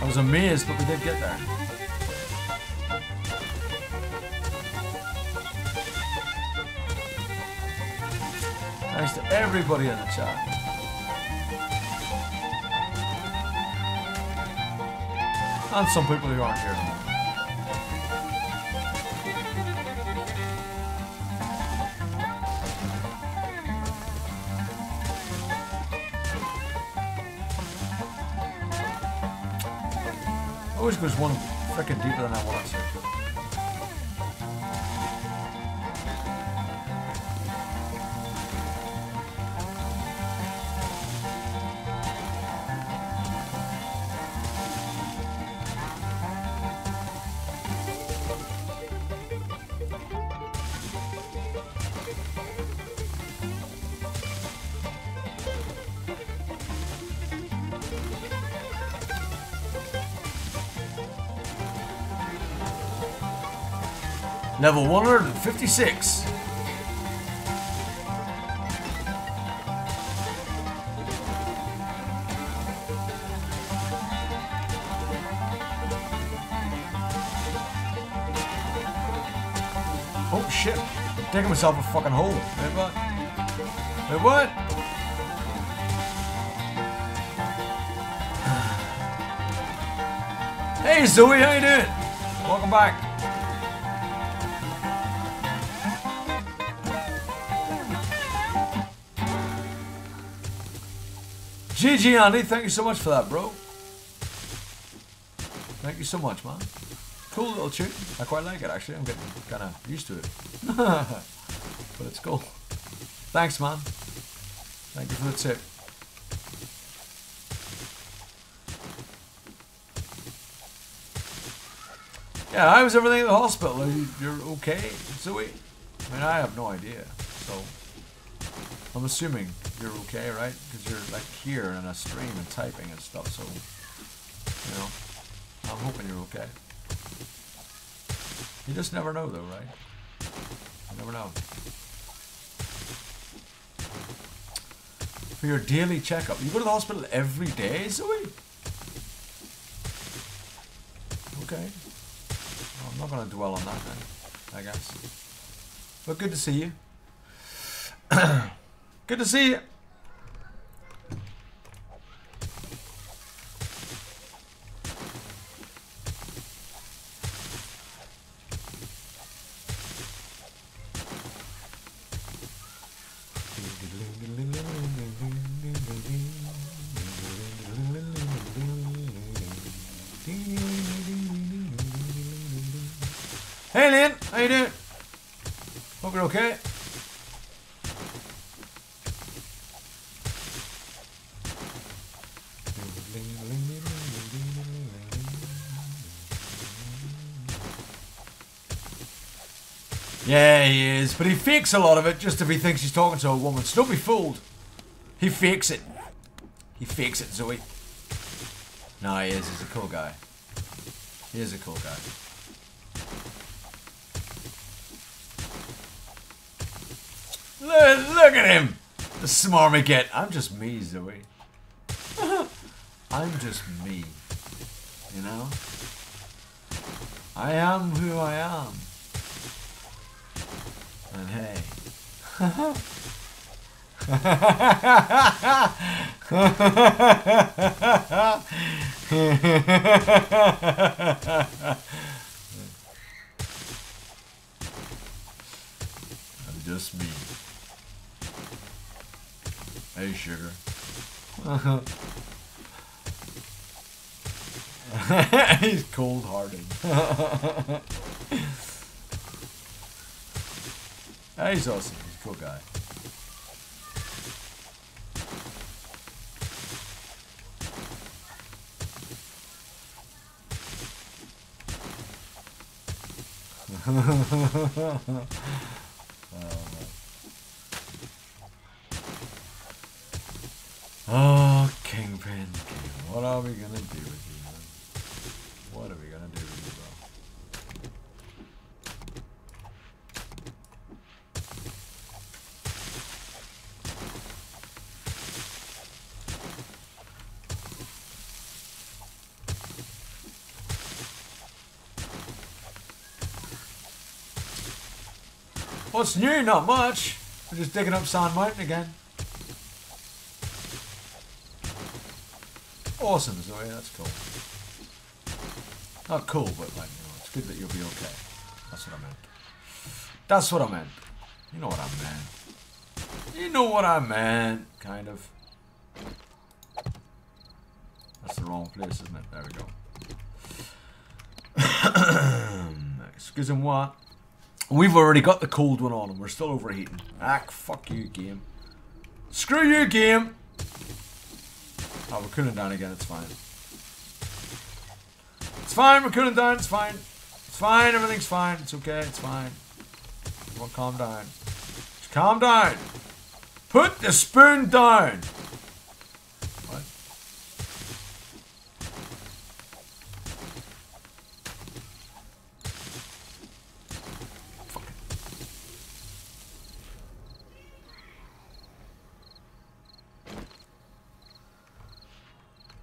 I was amazed, but we did get there. Thanks to everybody in the chat. And some people who aren't here I always goes one freaking deeper than I want to. Level 156. Oh shit. Digging myself a fucking hole. Wait, what? Wait, what? Hey Zoe, how you doing? Welcome back. GG Andy, thank you so much for that, bro. Thank you so much, man. Cool little tune. I quite like it actually. I'm getting kind of used to it. but it's cool. Thanks, man. Thank you for the tip. Yeah, how was everything at the hospital? You, you're okay, Zoe? I mean, I have no idea. So, I'm assuming you're okay, right? Because you're like here in a stream and typing and stuff. So, you know, I'm hoping you're okay. You just never know, though, right? You never know. For your daily checkup, you go to the hospital every day, Zoe? Okay. Well, I'm not going to dwell on that then, I guess. But good to see you. good to see you. Hey, Lynn, how you doing? Hope you're okay. Yeah, he is, but he fakes a lot of it just if he thinks he's talking to a woman. So don't be fooled. He fakes it. He fakes it, Zoe. No, he is. He's a cool guy. He is a cool guy. Look, look at him! The smarmy get. I'm just me, Zoe. I'm just me. You know? I am who I am. And hey. I'm just me. Hey, sugar. He's cold hearted. He's awesome. He's a cool guy. Oh, Kingpin, King. What are we gonna do with you, What's new? Not much. We're just digging up Sand Mountain again. Awesome, Zoe. That's cool. Not cool, but like, you know, it's good that you'll be okay. That's what I meant. That's what I meant. You know what I meant. You know what I meant, kind of. That's the wrong place, isn't it? There we go. Excuse me, what? We've already got the cold one on and we're still overheating. Ah, fuck you, game. Screw you, game! Oh, we're cooling down again, it's fine. It's fine, we're cooling down, it's fine. It's fine, everything's fine, it's okay, it's fine. Well, calm down. Just calm down. Put the spoon down.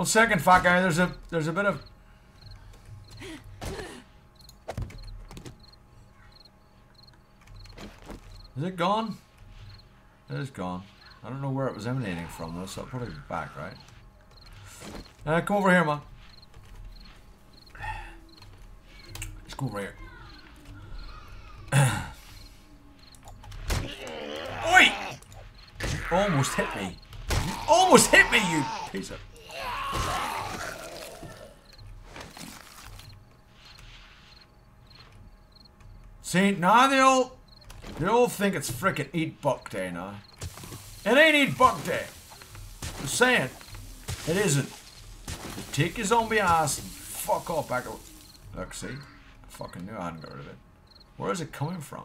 One second, fat guy. There's a there's a bit of Is it gone? It is gone. I don't know where it was emanating from though, so I'll probably be back, right? Uh, come over here, man. Let's go over here. Oi! Almost hit me. You almost hit me, you piece of... See, now they all they all think it's frickin' Eat Buck Day now. It ain't Eat Buck Day. I'm saying, it isn't. take your zombie ass and fuck off back. Look, see? I fucking knew I hadn't got rid of it. Where is it coming from?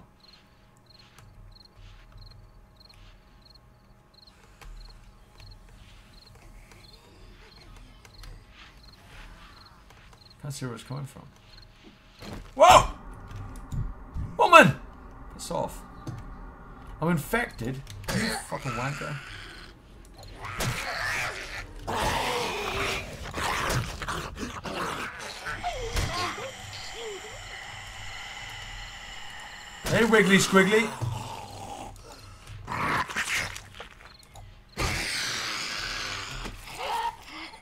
Can't see where it's coming from. Whoa! Woman! Piss off. I'm infected. You fucking wanker. Hey, Wiggly Squiggly.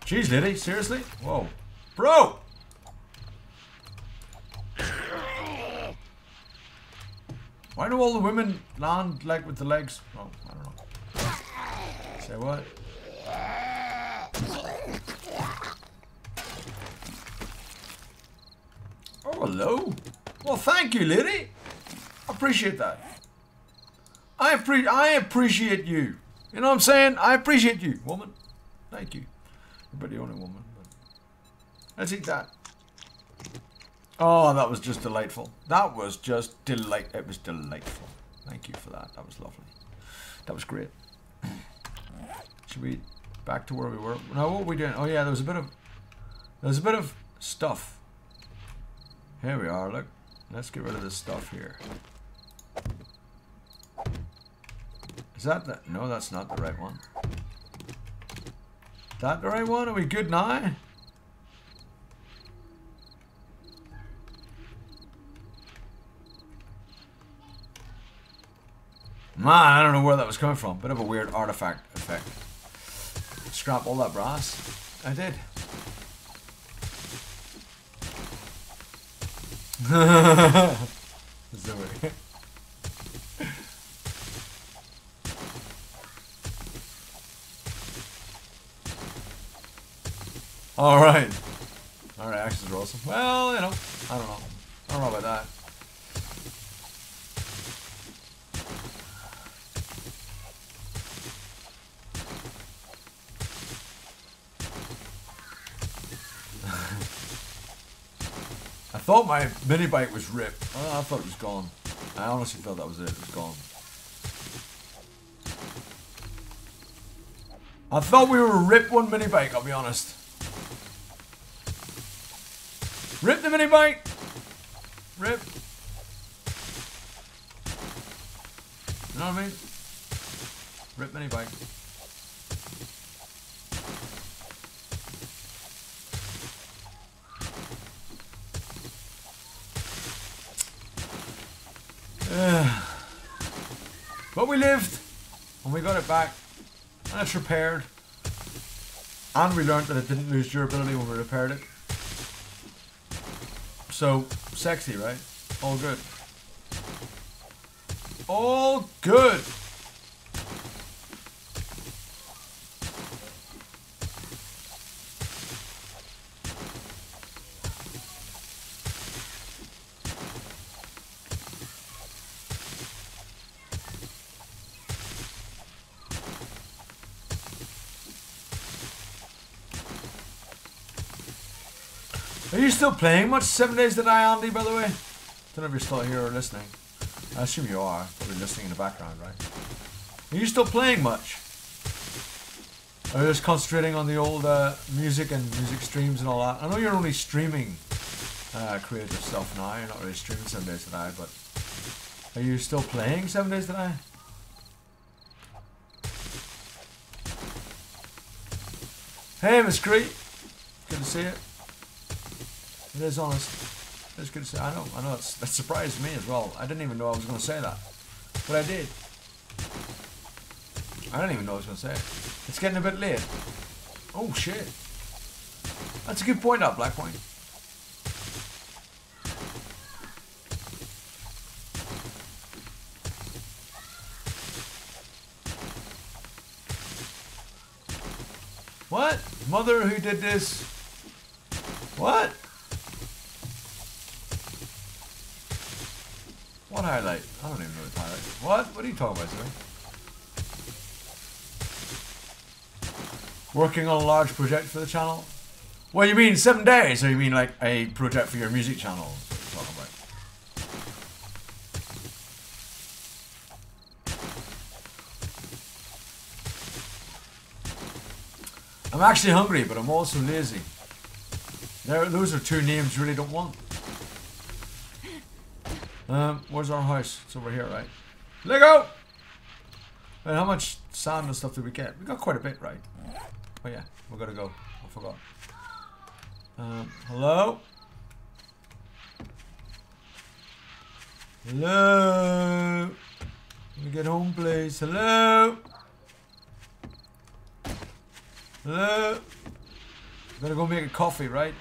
Jeez, Liddy, seriously? Whoa. Bro! Why do all the women land like with the legs? Oh, I don't know. Say what? Oh, hello. Well, thank you, lady. I appreciate that. I, appre I appreciate you. You know what I'm saying? I appreciate you, woman. Thank you. You're the only woman. Let's eat that. Oh, that was just delightful. That was just delight. It was delightful. Thank you for that. That was lovely. That was great. Should we back to where we were? Now, what were we doing? Oh yeah, there was a bit of there was a bit of stuff. Here we are. Look, let's get rid of this stuff here. Is that the? No, that's not the right one. That the right one? Are we good now? I don't know where that was coming from. Bit of a weird artifact effect. Scrap all that brass. I did. Alright. Alright, actions are awesome. Well, you know, I don't know. I don't know about that. Thought my mini bike was ripped. Oh, I thought it was gone. I honestly thought that was it. It was gone. I thought we were rip one mini bike, I'll be honest. Rip the mini bike! Rip. You know what I mean? Rip mini bike. But we lived, and we got it back, and it's repaired. And we learned that it didn't lose durability when we repaired it. So, sexy, right? All good. All good! Are you still playing much Seven Days to Die, Andy, by the way? Don't know if you're still here or listening. I assume you are. You're listening in the background, right? Are you still playing much? Are you just concentrating on the old uh, music and music streams and all that? I know you're only streaming uh, creative stuff now. You're not really streaming Seven Days to Die, but are you still playing Seven Days to Die? Hey, Miss Crete. Good to see you. It is honest. It's good to say. I know. I know. It's, that surprised me as well. I didn't even know I was going to say that, but I did. I don't even know what I was going to say it. It's getting a bit late. Oh shit. That's a good point, up Black Point. What? Mother who did this? What? Highlight? I don't even know what highlight. What? What are you talking about, sir? Working on a large project for the channel? Well, you mean seven days, or you mean like a project for your music channel? Talking about. I'm actually hungry, but I'm also lazy. There, those are two names you really don't want. Um, where's our house? It's over here, right? Lego! Wait, how much sand and stuff did we get? We got quite a bit, right? Oh yeah, we gotta go. I forgot. Um, hello? Hello? Let me get home, please. Hello? Hello? Gonna go make a coffee, right?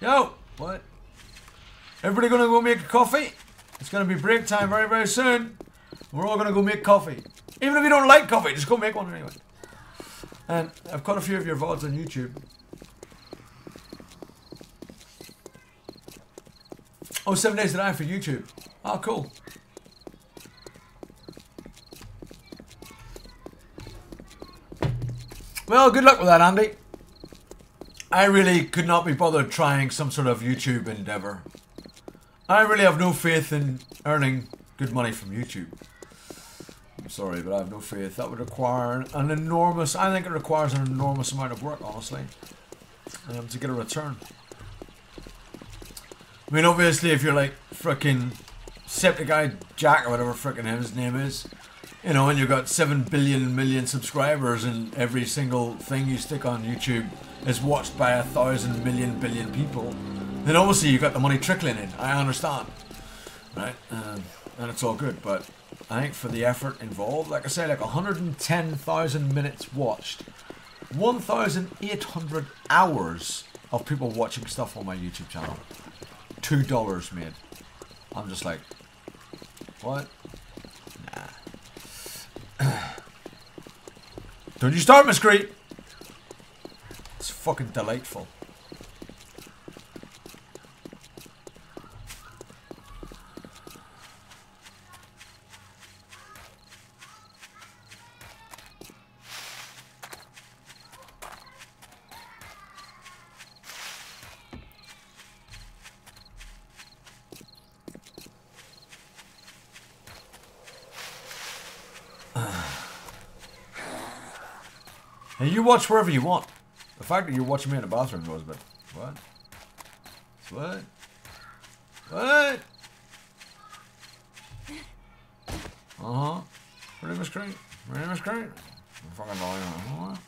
Yo! What? Everybody gonna go make a coffee? It's going to be break time very, very soon. We're all going to go make coffee. Even if you don't like coffee, just go make one anyway. And I've caught a few of your VODs on YouTube. Oh, seven days to die for YouTube. Oh, cool. Well, good luck with that, Andy. I really could not be bothered trying some sort of YouTube endeavor. I really have no faith in earning good money from YouTube. I'm sorry, but I have no faith. That would require an enormous, I think it requires an enormous amount of work, honestly, um, to get a return. I mean, obviously, if you're like freaking Septic Guy Jack or whatever freaking his name is, you know, and you've got 7 billion million subscribers and every single thing you stick on YouTube is watched by a thousand million billion people, then obviously you've got the money trickling in. I understand, right? Um, and it's all good. But I think for the effort involved, like I say, like 110,000 minutes watched, 1,800 hours of people watching stuff on my YouTube channel, two dollars made. I'm just like, what? Nah. Don't you start, Miss Crete. It's fucking delightful. And you watch wherever you want. The fact that you're watching me in the bathroom was, but what? What? What? Uh huh. Is Crate. My name is Crate. I'm fucking lying.